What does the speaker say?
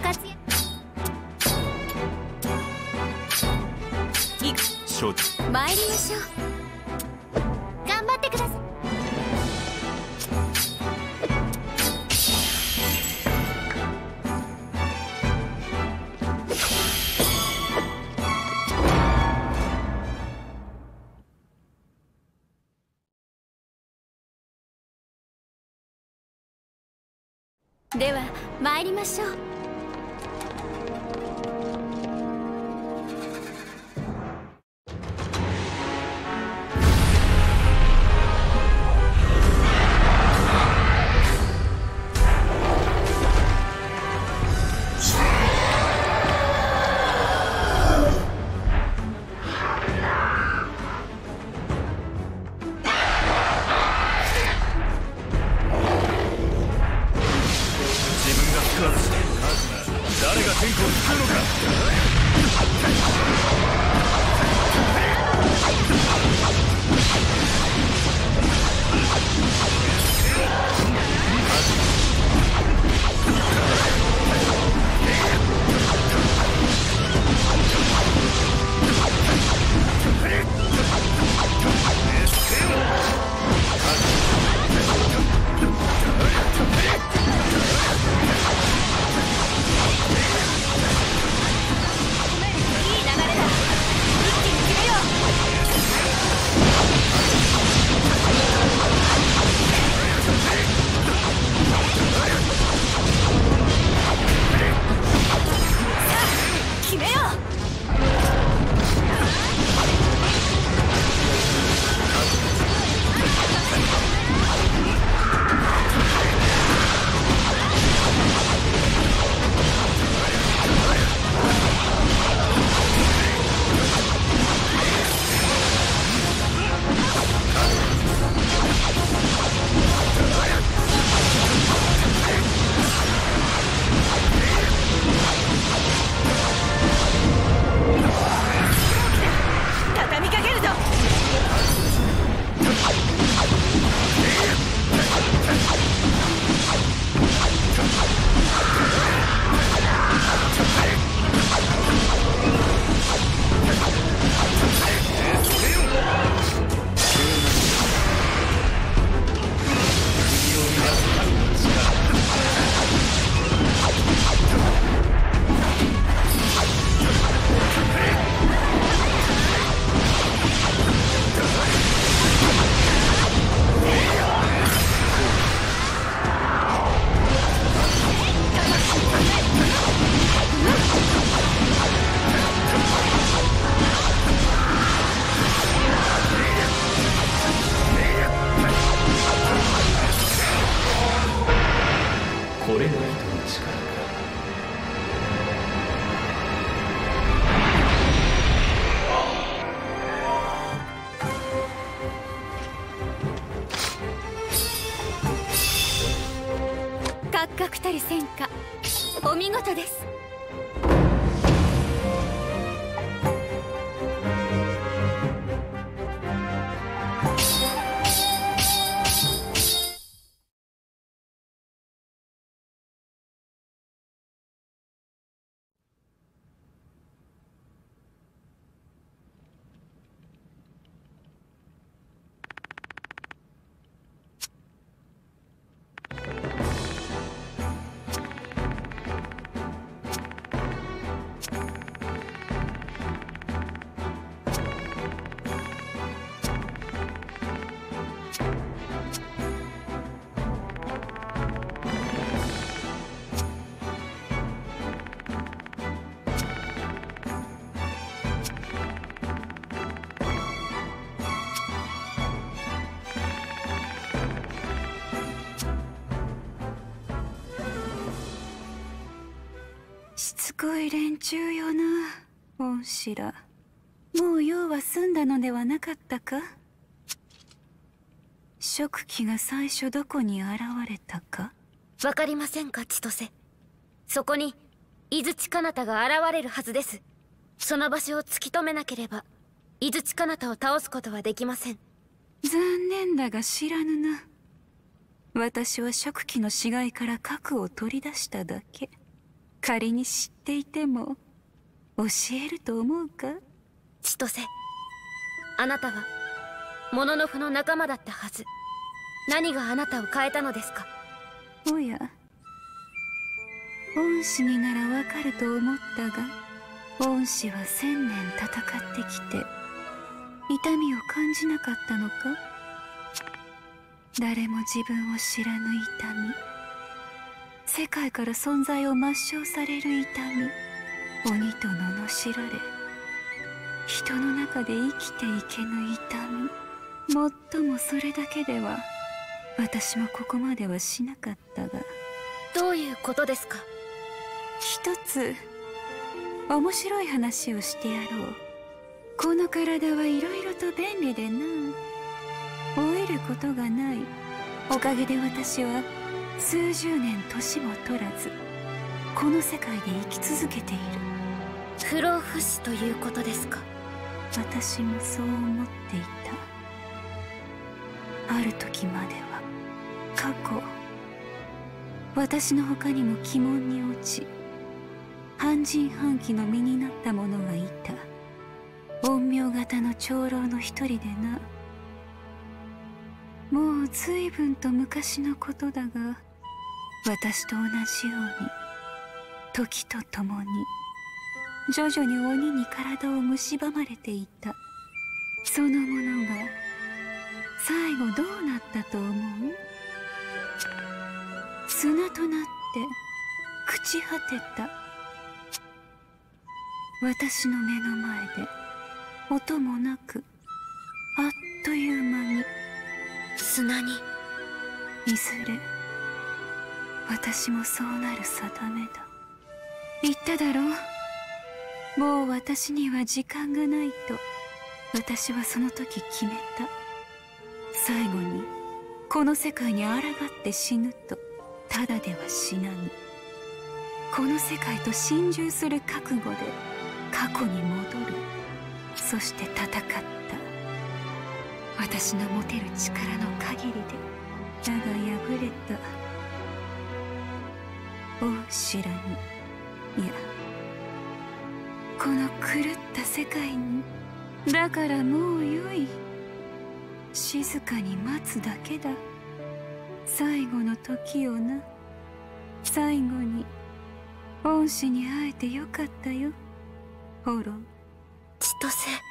活躍承知参りましょう頑張ってくださいでは参りましょう。自分が救わずして誰が天下を救うのか。です。つこい連中よな。恩師ら。もう用は済んだのではなかったか？食器が最初どこに現れたか？わかりませんか千歳。そこに伊豆地彼方が現れるはずです。その場所を突き止めなければ伊豆地彼方を倒すことはできません。残念だが知らぬな。私は食器の死骸から核を取り出しただけ仮に知っていても教えると思うか？千歳あなたはモノノフの仲間だったはず。何があなたを変えたのですか？おや恩師にならわかると思ったが恩師は千年戦ってきて痛みを感じなかったのか？誰も自分を知らぬ痛み世界から存在を抹消される痛み鬼と罵られ人の中で生きていけぬ痛みもっともそれだけでは私もここまではしなかったがどういうことですか？一つ面白い話をしてやろう。この体はいろいろと便利でな。老いることがない。おかげで私は数十年年も取らずこの世界で生き続けている。不老不死ということですか？私もそう思っていた。ある時までは。過去私の他にも鬼門に落ち半人半鬼の身になった者がいた。陰陽型の長老の一人でな。もう随分と昔のことだが私と同じように時とともに徐々に鬼に体を蝕まれていた。そのものが最後どうなったと思う？砂となって朽ち果てた。私の目の前で音もなくあっという間に砂に。いずれ私もそうなる定めだ。言っただろう。もう私には時間がないと。私はその時決めた。最後にこの世界に抗って死ぬと。ただでは死なぬ。この世界と心中する覚悟で過去に戻る。そして戦った。私の持てる力の限りでだが敗れた。お知らぬ。いやこの狂った世界にだからもうよい。静かに待つだけだ。最後の時をな。最後に恩師に会えてよかったよ。ホロ千歳。